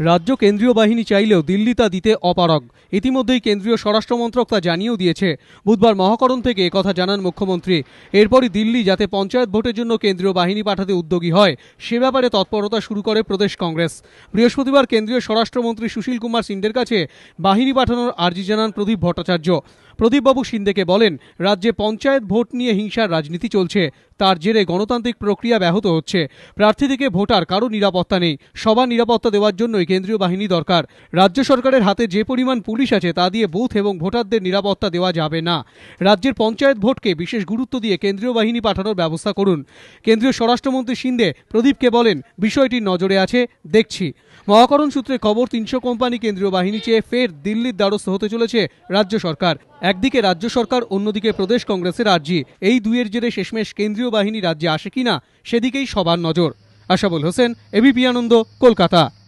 রাজ্য কেন্দ্রীয় বাহিনী চাইলেও দিল্লি তা দিতে অপারগ। ইতিমধ্যেই কেন্দ্রীয় স্বরাষ্ট্রমন্ত্রক তা জানিয়েও দিয়েছে। বুধবার মহাকরণ থেকে একথা জানান মুখ্যমন্ত্রী। এরপরই দিল্লি, যাতে পঞ্চায়েত ভোটের জন্য কেন্দ্রীয় বাহিনী পাঠাতে উদ্যোগী হয়, সে ব্যাপারে তৎপরতা শুরু করে প্রদেশ কংগ্রেস। বৃহস্পতিবার কেন্দ্রীয় স্বরাষ্ট্রমন্ত্রী সুশীল কুমার সিন্ডের কাছে বাহিনী পাঠানোর আর্জি জানান প্রদীপ ভট্টাচার্য। প্রদীপবাবু সিন্দেকে বলেন, রাজ্যে পঞ্চায়েত ভোট নিয়ে হিংসার রাজনীতি চলছে। তার জেরে গণতান্ত্রিক প্রক্রিয়া ব্যাহত হচ্ছে। প্রার্থী থেকে ভোটার, কারও নিরাপত্তা নেই। সবার নিরাপত্তা দেওয়ার জন্যই কেন্দ্রীয় বাহিনী দরকার। রাজ্য সরকারের হাতে যে পরিমাণ পুলিশ আছে তা দিয়ে বুথ এবং ভোটারদের নিরাপত্তা দেওয়া যাবে না। রাজ্যের পঞ্চায়েত ভোটকে বিশেষ গুরুত্ব দিয়ে কেন্দ্রীয় বাহিনী পাঠানোর ব্যবস্থা করুন। কেন্দ্রীয় স্বরাষ্ট্রমন্ত্রী সিন্দে প্রদীপকে বলেন বিষয়টি নজরে আছে, দেখছি। মহাকরণ সূত্রে খবর, তিনশো কোম্পানি কেন্দ্রীয় বাহিনী চেয়ে ফের দিল্লির দ্বারস্থ হতে চলেছে রাজ্য সরকার। একদিকে রাজ্য সরকার, অন্যদিকে প্রদেশ কংগ্রেসের আর্জি। এই দুইয়ের জেরে শেষমেশ কেন্দ্রীয় বাহিনী রাজ্যে আসে কিনা, সেদিকেই সবার নজর। আশাবুল হোসেন এবিপি আনন্দ, কলকাতা।